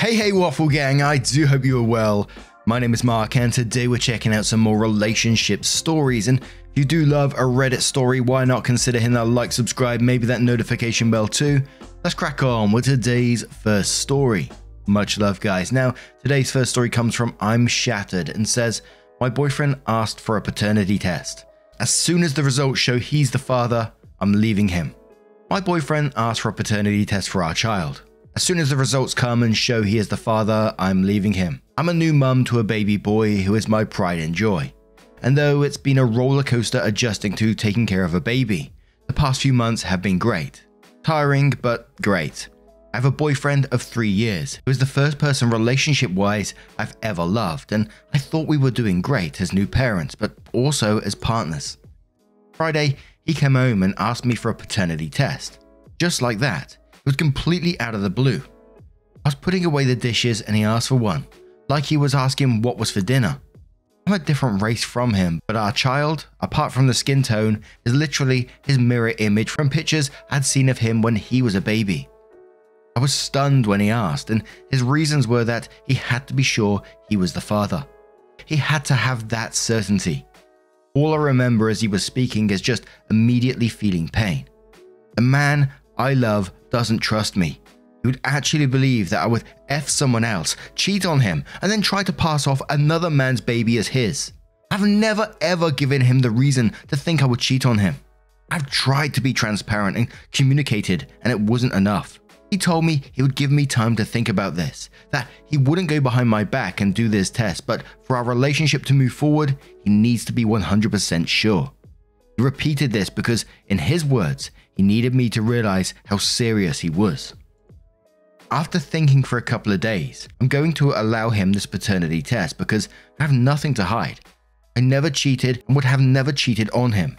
Hey, hey, Waffle Gang, I do hope you are well. My name is Mark, and today we're checking out some more relationship stories. And if you do love a Reddit story, why not consider hitting that like, subscribe, maybe that notification bell too? Let's crack on with today's first story. Much love, guys. Now, today's first story comes from I'm Shattered and says, My boyfriend asked for a paternity test. As soon as the results show he's the father, I'm leaving him. My boyfriend asked for a paternity test for our child. As soon as the results come and show he is the father, I'm leaving him. I'm a new mum to a baby boy who is my pride and joy. And though it's been a roller coaster adjusting to taking care of a baby, the past few months have been great. Tiring, but great. I have a boyfriend of three years who is the first person relationship wise I've ever loved, and I thought we were doing great as new parents, but also as partners. Friday, he came home and asked me for a paternity test. Just like that. It was completely out of the blue. I was putting away the dishes and he asked for one, like he was asking what was for dinner. I'm a different race from him, but our child, apart from the skin tone, is literally his mirror image from pictures I'd seen of him when he was a baby. I was stunned when he asked, and his reasons were that he had to be sure he was the father. He had to have that certainty. All I remember as he was speaking is just immediately feeling pain. The man I love doesn't trust me. He would actually believe that I would F someone else, cheat on him, and then try to pass off another man's baby as his. I've never ever given him the reason to think I would cheat on him. I've tried to be transparent and communicated, and it wasn't enough. He told me he would give me time to think about this, that he wouldn't go behind my back and do this test, but for our relationship to move forward, he needs to be 100% sure. He repeated this because, in his words, he needed me to realize how serious he was. After thinking for a couple of days, I'm going to allow him this paternity test because I have nothing to hide. I never cheated and would have never cheated on him.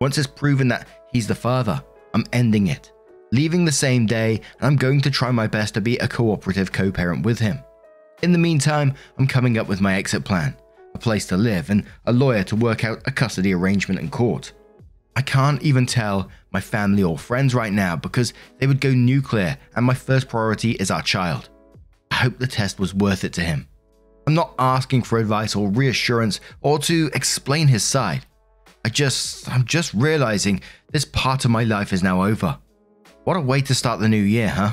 Once it's proven that he's the father, I'm ending it leaving the same day, and I'm going to try my best to be a cooperative co parent with him. In the meantime, I'm coming up with my exit plan a place to live and a lawyer to work out a custody arrangement in court. I can't even tell my family or friends right now because they would go nuclear, and my first priority is our child. I hope the test was worth it to him. I'm not asking for advice or reassurance or to explain his side. I just, I'm just realizing this part of my life is now over. What a way to start the new year, huh?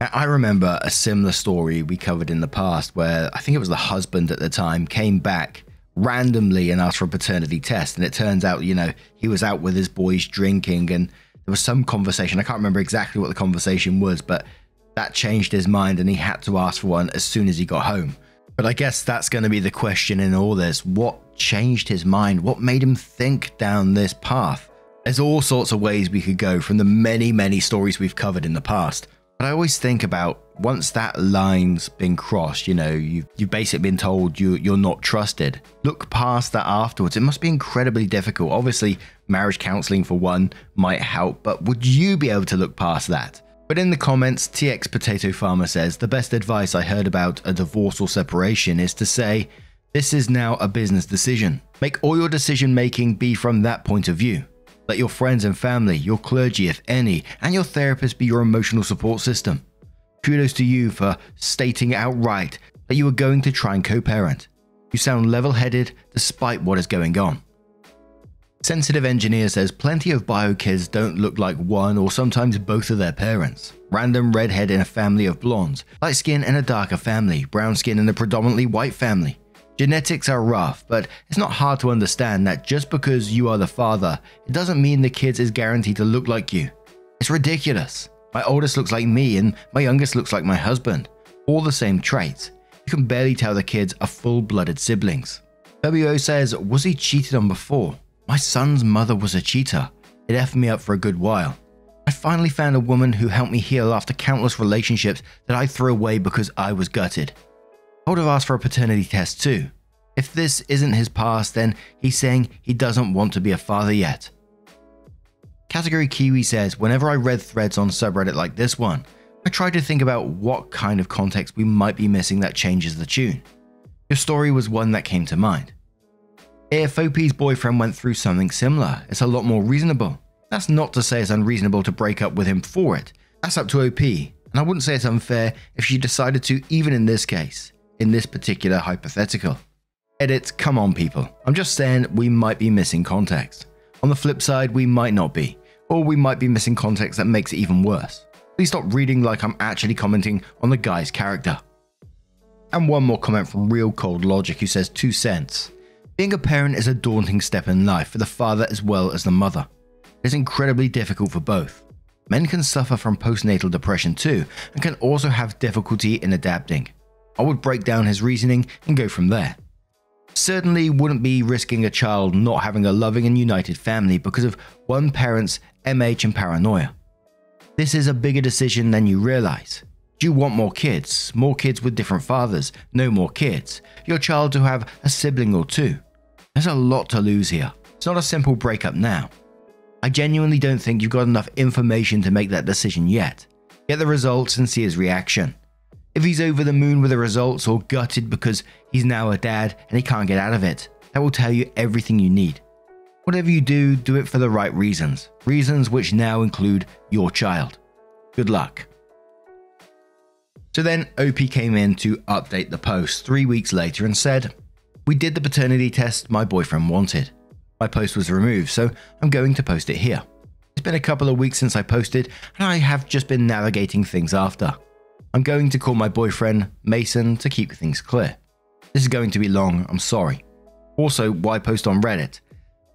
I remember a similar story we covered in the past where I think it was the husband at the time came back randomly and asked for a paternity test. And it turns out, you know, he was out with his boys drinking and there was some conversation. I can't remember exactly what the conversation was, but that changed his mind and he had to ask for one as soon as he got home. But I guess that's going to be the question in all this. What changed his mind? What made him think down this path? There's all sorts of ways we could go from the many, many stories we've covered in the past. But I always think about once that line's been crossed, you know, you've, you've basically been told you, you're not trusted. Look past that afterwards. It must be incredibly difficult. Obviously, marriage counseling for one might help, but would you be able to look past that? But in the comments, TX Potato Farmer says the best advice I heard about a divorce or separation is to say, This is now a business decision. Make all your decision making be from that point of view. Let your friends and family, your clergy, if any, and your therapist be your emotional support system. Kudos to you for stating outright that you are going to try and co parent. You sound level headed despite what is going on. Sensitive Engineer says plenty of bio kids don't look like one or sometimes both of their parents. Random redhead in a family of blondes, light skin in a darker family, brown skin in a predominantly white family. Genetics are rough, but it's not hard to understand that just because you are the father, it doesn't mean the kids is guaranteed to look like you. It's ridiculous. My oldest looks like me and my youngest looks like my husband. All the same traits. You can barely tell the kids are full blooded siblings. WO says, Was he cheated on before? My son's mother was a cheater. It effed me up for a good while. I finally found a woman who helped me heal after countless relationships that I threw away because I was gutted. I would have asked for a paternity test too. If this isn't his past, then he's saying he doesn't want to be a father yet. Category Kiwi says, Whenever I read threads on subreddit like this one, I tried to think about what kind of context we might be missing that changes the tune. Your story was one that came to mind. If OP's boyfriend went through something similar, it's a lot more reasonable. That's not to say it's unreasonable to break up with him for it. That's up to OP, and and I wouldn't say it's unfair if she decided to, even in this case, in this particular hypothetical. Edit, come on, people. I'm just saying we might be missing context. On the flip side, we might not be, or we might be missing context that makes it even worse. Please stop reading like I'm actually commenting on the guy's character. And one more comment from Real Cold Logic who says 2 cents. Being a parent is a daunting step in life for the father as well as the mother. It is incredibly difficult for both. Men can suffer from postnatal depression too, and can also have difficulty in adapting. I would break down his reasoning and go from there. Certainly wouldn't be risking a child not having a loving and united family because of one parent's MH and paranoia. This is a bigger decision than you realize. Do you want more kids? More kids with different fathers? No more kids? Your child to have a sibling or two? There's a lot to lose here. It's not a simple breakup now. I genuinely don't think you've got enough information to make that decision yet. Get the results and see his reaction. If he's over the moon with the results or gutted because he's now a dad and he can't get out of it, that will tell you everything you need. Whatever you do, do it for the right reasons. Reasons which now include your child. Good luck. So then OP came in to update the post three weeks later and said, We did the paternity test my boyfriend wanted. My post was removed, so I'm going to post it here. It's been a couple of weeks since I posted, and I have just been navigating things after. I'm going to call my boyfriend, Mason, to keep things clear. This is going to be long, I'm sorry. Also, why post on Reddit?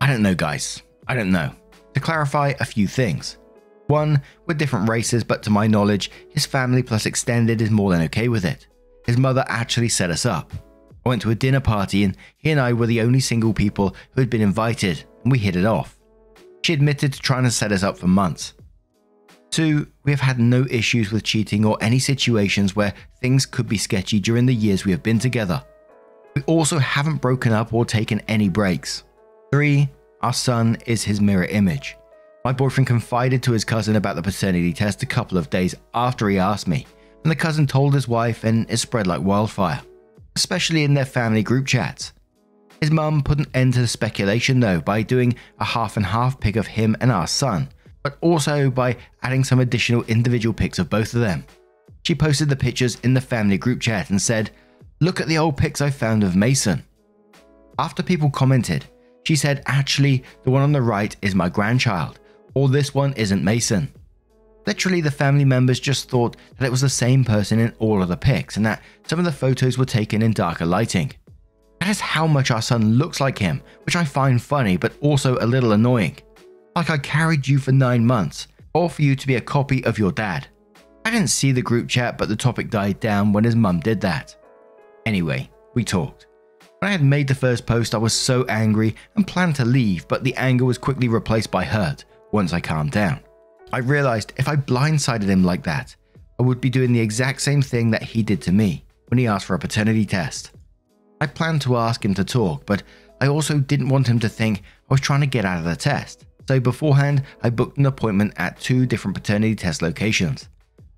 I don't know, guys. I don't know. To clarify a few things. One, we're different races, but to my knowledge, his family plus extended is more than okay with it. His mother actually set us up. I went to a dinner party and he and I were the only single people who had been invited, and we hit it off. She admitted to trying to set us up for months. Two, we have had no issues with cheating or any situations where things could be sketchy during the years we have been together. We also haven't broken up or taken any breaks. Three, our son is his mirror image. My boyfriend confided to his cousin about the paternity test a couple of days after he asked me, and the cousin told his wife, and it spread like wildfire, especially in their family group chats. His mum put an end to the speculation though by doing a half and half pic of him and our son but also by adding some additional individual pics of both of them. She posted the pictures in the family group chat and said, Look at the old pics I found of Mason. After people commented, she said, Actually, the one on the right is my grandchild, or this one isn't Mason. Literally, the family members just thought that it was the same person in all of the pics and that some of the photos were taken in darker lighting. That is how much our son looks like him, which I find funny but also a little annoying like I carried you for nine months, or for you to be a copy of your dad. I didn't see the group chat, but the topic died down when his mum did that. Anyway, we talked. When I had made the first post, I was so angry and planned to leave, but the anger was quickly replaced by hurt once I calmed down. I realized if I blindsided him like that, I would be doing the exact same thing that he did to me when he asked for a paternity test. I planned to ask him to talk, but I also didn't want him to think I was trying to get out of the test. So beforehand, I booked an appointment at two different paternity test locations.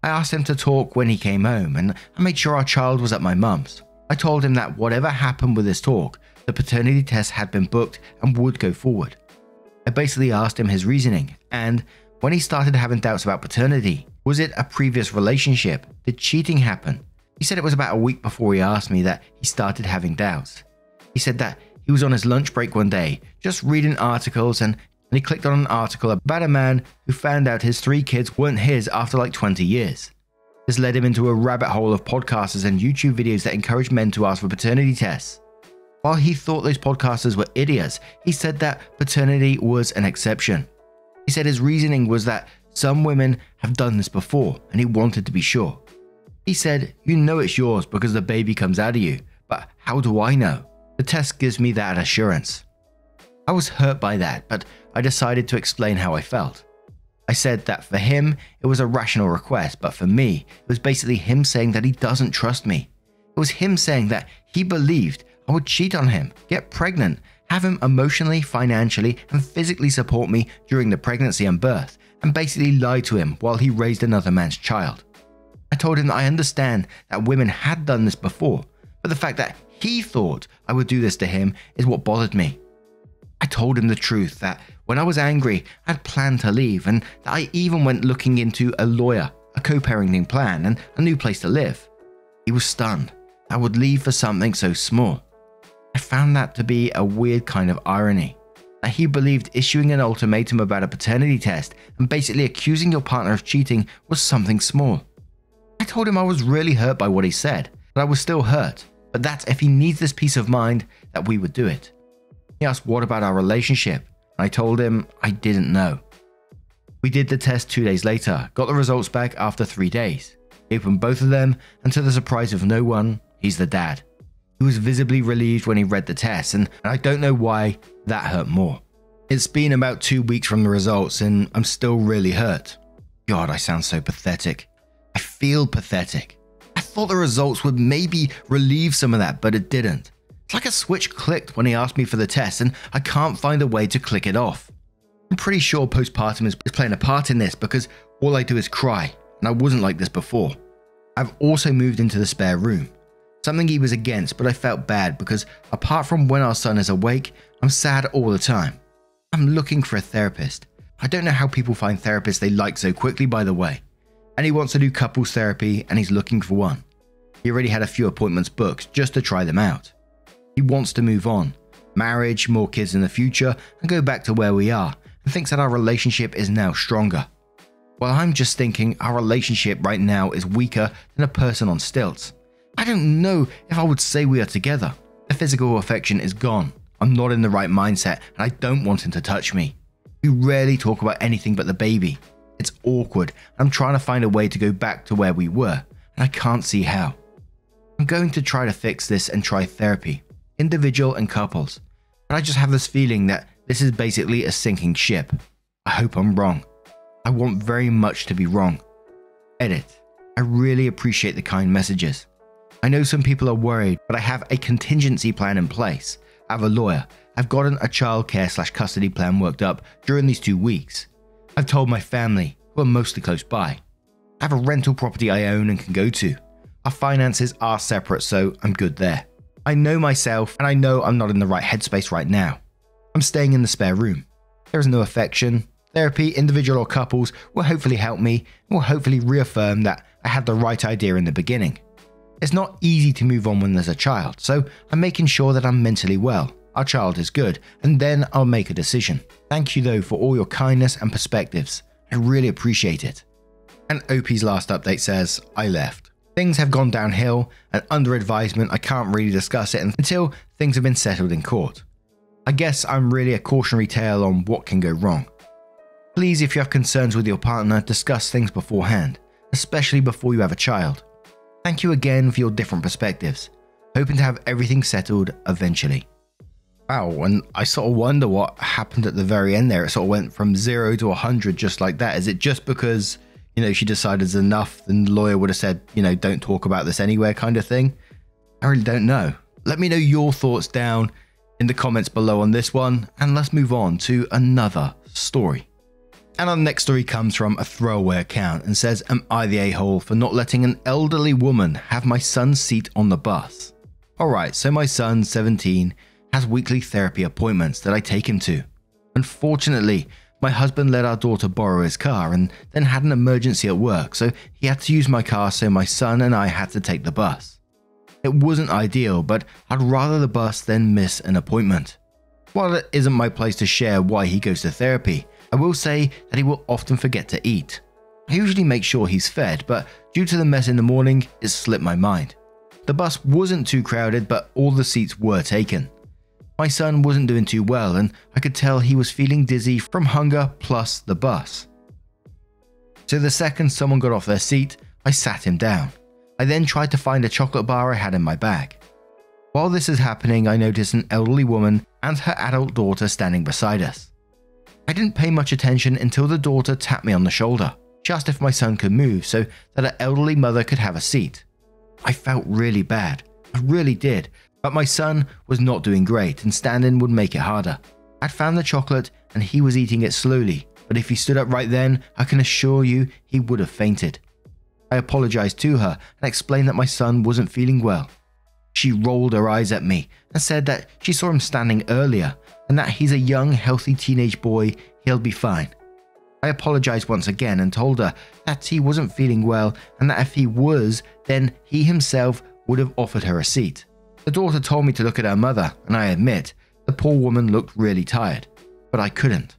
I asked him to talk when he came home, and I made sure our child was at my mum's. I told him that whatever happened with this talk, the paternity test had been booked and would go forward. I basically asked him his reasoning, and when he started having doubts about paternity, was it a previous relationship? Did cheating happen? He said it was about a week before he asked me that he started having doubts. He said that he was on his lunch break one day, just reading articles, and and he clicked on an article about a man who found out his three kids weren't his after like 20 years. This led him into a rabbit hole of podcasters and YouTube videos that encourage men to ask for paternity tests. While he thought those podcasters were idiots, he said that paternity was an exception. He said his reasoning was that some women have done this before and he wanted to be sure. He said, You know it's yours because the baby comes out of you, but how do I know? The test gives me that assurance. I was hurt by that, but I decided to explain how I felt. I said that for him, it was a rational request, but for me, it was basically him saying that he doesn't trust me. It was him saying that he believed I would cheat on him, get pregnant, have him emotionally, financially, and physically support me during the pregnancy and birth, and basically lie to him while he raised another man's child. I told him that I understand that women had done this before, but the fact that he thought I would do this to him is what bothered me. I told him the truth that when I was angry, I had planned to leave and that I even went looking into a lawyer, a co parenting plan, and a new place to live. He was stunned. I would leave for something so small. I found that to be a weird kind of irony. That he believed issuing an ultimatum about a paternity test and basically accusing your partner of cheating was something small. I told him I was really hurt by what he said, but I was still hurt. But that if he needs this peace of mind, that we would do it. He asked what about our relationship, I told him I didn't know. We did the test two days later, got the results back after three days. Opened both of them, and to the surprise of no one, he's the dad. He was visibly relieved when he read the test, and I don't know why that hurt more. It's been about two weeks from the results, and I'm still really hurt. God, I sound so pathetic. I feel pathetic. I thought the results would maybe relieve some of that, but it didn't. It's like a switch clicked when he asked me for the test, and I can't find a way to click it off. I'm pretty sure postpartum is playing a part in this because all I do is cry, and I wasn't like this before. I've also moved into the spare room, something he was against, but I felt bad because apart from when our son is awake, I'm sad all the time. I'm looking for a therapist. I don't know how people find therapists they like so quickly, by the way. And he wants to do couples therapy and he's looking for one. He already had a few appointments booked just to try them out. He wants to move on, marriage, more kids in the future, and go back to where we are, and thinks that our relationship is now stronger. While I'm just thinking our relationship right now is weaker than a person on stilts. I don't know if I would say we are together. The physical affection is gone. I'm not in the right mindset and I don't want him to touch me. We rarely talk about anything but the baby. It's awkward. I'm trying to find a way to go back to where we were, and I can't see how. I'm going to try to fix this and try therapy, individual and couples. But I just have this feeling that this is basically a sinking ship. I hope I'm wrong. I want very much to be wrong. Edit. I really appreciate the kind messages. I know some people are worried, but I have a contingency plan in place. I have a lawyer. I've gotten a childcare slash custody plan worked up during these two weeks. I've told my family, who are mostly close by. I have a rental property I own and can go to. Our finances are separate, so I'm good there. I know myself, and I know I'm not in the right headspace right now. I'm staying in the spare room. There is no affection. Therapy, individual or couples, will hopefully help me and will hopefully reaffirm that I had the right idea in the beginning. It's not easy to move on when there's a child, so I'm making sure that I'm mentally well. Our child is good, and then I'll make a decision. Thank you though for all your kindness and perspectives. I really appreciate it. And OP's last update says, I left. Things have gone downhill, and under advisement, I can't really discuss it until things have been settled in court. I guess I'm really a cautionary tale on what can go wrong. Please, if you have concerns with your partner, discuss things beforehand, especially before you have a child. Thank you again for your different perspectives. Hoping to have everything settled eventually. Wow, and I sort of wonder what happened at the very end there. It sort of went from zero to 100 just like that. Is it just because, you know, she decided it's enough, then the lawyer would have said, you know, don't talk about this anywhere kind of thing? I really don't know. Let me know your thoughts down in the comments below on this one, and let's move on to another story. And our next story comes from a throwaway account and says, Am I the a hole for not letting an elderly woman have my son's seat on the bus? Alright, so my son, 17, has weekly therapy appointments that I take him to. Unfortunately, my husband let our daughter borrow his car and then had an emergency at work, so he had to use my car, so my son and I had to take the bus. It wasn't ideal, but I'd rather the bus than miss an appointment. While it isn't my place to share why he goes to therapy, I will say that he will often forget to eat. I usually make sure he's fed, but due to the mess in the morning, it slipped my mind. The bus wasn't too crowded, but all the seats were taken. My son wasn't doing too well, and I could tell he was feeling dizzy from hunger plus the bus. So the second someone got off their seat, I sat him down. I then tried to find a chocolate bar I had in my bag. While this is happening, I noticed an elderly woman and her adult daughter standing beside us. I didn't pay much attention until the daughter tapped me on the shoulder, just if my son could move so that her elderly mother could have a seat. I felt really bad. I really did. But my son was not doing great and standing would make it harder. I'd found the chocolate and he was eating it slowly, but if he stood up right then, I can assure you he would have fainted. I apologized to her and explained that my son wasn't feeling well. She rolled her eyes at me and said that she saw him standing earlier and that he's a young, healthy teenage boy, he'll be fine. I apologized once again and told her that he wasn't feeling well and that if he was, then he himself would have offered her a seat. The daughter told me to look at her mother, and I admit, the poor woman looked really tired, but I couldn't.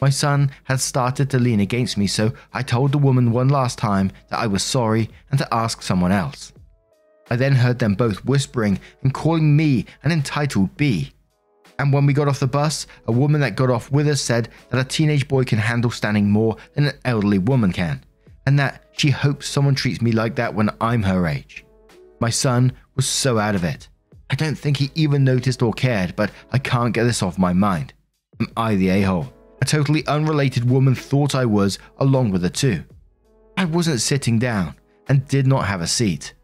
My son had started to lean against me, so I told the woman one last time that I was sorry and to ask someone else. I then heard them both whispering and calling me an entitled bee. And when we got off the bus, a woman that got off with us said that a teenage boy can handle standing more than an elderly woman can, and that she hopes someone treats me like that when I'm her age. My son was so out of it. I don't think he even noticed or cared, but I can't get this off my mind. Am I the a hole? A totally unrelated woman thought I was, along with her too. I wasn't sitting down and did not have a seat.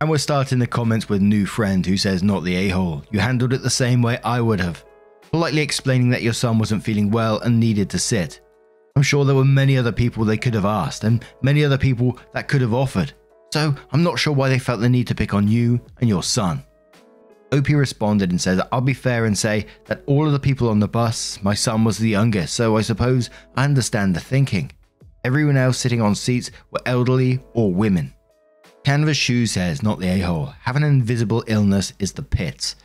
And we're starting the comments with new friend who says not the a-hole. You handled it the same way I would have. Politely explaining that your son wasn't feeling well and needed to sit. I'm sure there were many other people they could have asked and many other people that could have offered. So I'm not sure why they felt the need to pick on you and your son. OP responded and said, I'll be fair and say that all of the people on the bus, my son was the youngest, so I suppose I understand the thinking. Everyone else sitting on seats were elderly or women. Canvas Shoe says, not the a-hole, having an invisible illness is the pits.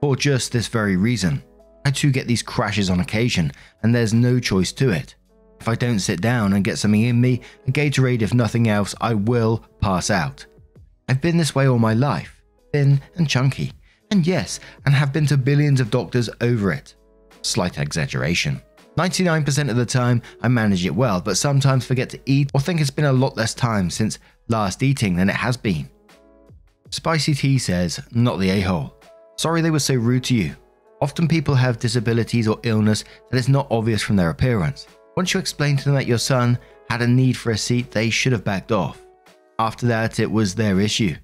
For just this very reason. I too get these crashes on occasion, and there's no choice to it. If I don't sit down and get something in me, a Gatorade if nothing else, I will pass out. I've been this way all my life, thin and chunky. And yes, and have been to billions of doctors over it. Slight exaggeration. 99% of the time, I manage it well, but sometimes forget to eat or think it's been a lot less time since last eating than it has been. Spicy Tea says, not the a-hole. Sorry they were so rude to you. Often people have disabilities or illness that is not obvious from their appearance. Once you explain to them that your son had a need for a seat, they should have backed off. After that, it was their issue.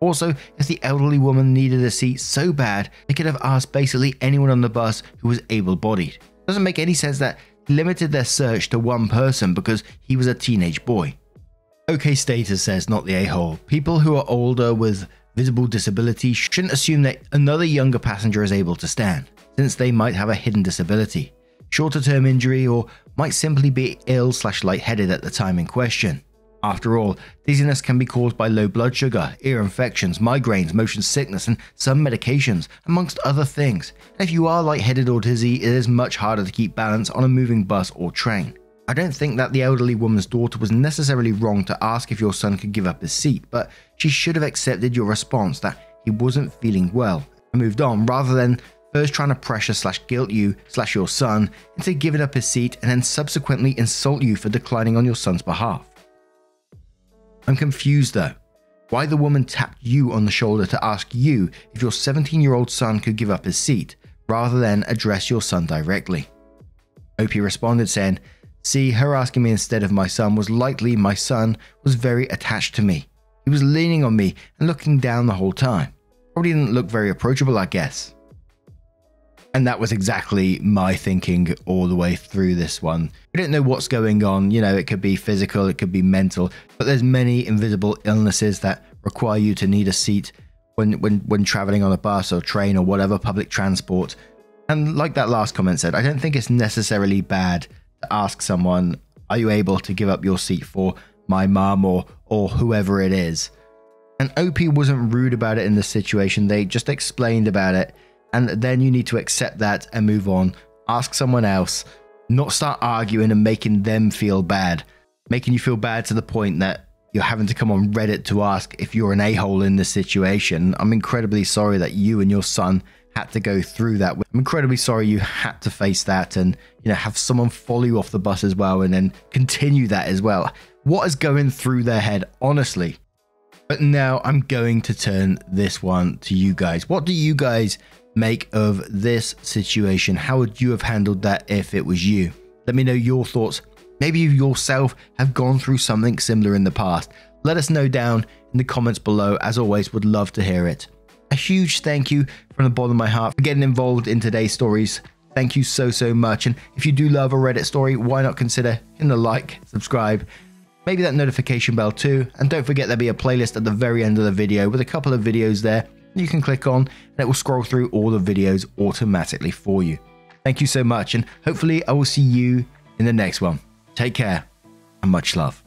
Also, if the elderly woman needed a seat so bad, they could have asked basically anyone on the bus who was able bodied. Doesn't make any sense that limited their search to one person because he was a teenage boy. OK Status says, not the a hole. People who are older with visible disability shouldn't assume that another younger passenger is able to stand, since they might have a hidden disability, shorter term injury, or might simply be ill slash lightheaded at the time in question. After all, dizziness can be caused by low blood sugar, ear infections, migraines, motion sickness, and some medications, amongst other things. And if you are lightheaded or dizzy, it is much harder to keep balance on a moving bus or train. I don't think that the elderly woman's daughter was necessarily wrong to ask if your son could give up his seat, but she should have accepted your response that he wasn't feeling well and moved on rather than first trying to pressure slash guilt you slash your son into giving up his seat and then subsequently insult you for declining on your son's behalf. I'm confused though. Why the woman tapped you on the shoulder to ask you if your 17 year old son could give up his seat, rather than address your son directly. OP responded saying, See, her asking me instead of my son was likely my son was very attached to me. He was leaning on me and looking down the whole time. Probably didn't look very approachable, I guess. And that was exactly my thinking all the way through this one. We don't know what's going on. You know, it could be physical, it could be mental, but there's many invisible illnesses that require you to need a seat when when when traveling on a bus or train or whatever public transport. And like that last comment said, I don't think it's necessarily bad to ask someone, "Are you able to give up your seat for my mum or or whoever it is?" And OP wasn't rude about it in this situation. They just explained about it and then you need to accept that and move on. Ask someone else, not start arguing and making them feel bad, making you feel bad to the point that you're having to come on Reddit to ask if you're an a hole in this situation. I'm incredibly sorry that you and your son had to go through that. I'm incredibly sorry you had to face that and you know have someone follow you off the bus as well and then continue that as well. What is going through their head, honestly? But now I'm going to turn this one to you guys. What do you guys make of this situation? How would you have handled that if it was you? Let me know your thoughts. Maybe you yourself have gone through something similar in the past. Let us know down in the comments below. As always, would love to hear it. A huge thank you from the bottom of my heart for getting involved in today's stories. Thank you so, so much. And if you do love a Reddit story, why not consider hitting the like, subscribe, maybe that notification bell too. And don't forget there'll be a playlist at the very end of the video with a couple of videos there you can click on and it will scroll through all the videos automatically for you. Thank you so much and hopefully I will see you in the next one. Take care and much love.